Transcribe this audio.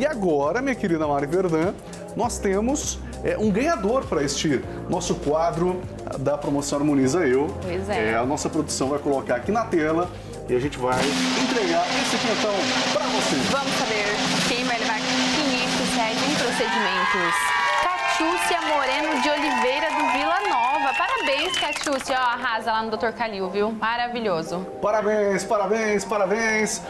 E agora, minha querida Mari Verdã, nós temos é, um ganhador para este nosso quadro da promoção Harmoniza Eu. Pois é. é. A nossa produção vai colocar aqui na tela e a gente vai entregar esse quentão para você. Vamos saber quem vai levar 500 reais em procedimentos. Catiúcia Moreno de Oliveira do Vila Nova. Parabéns, Catiúcia. Ó, arrasa lá no Dr. Calil, viu? Maravilhoso. Parabéns, parabéns, parabéns.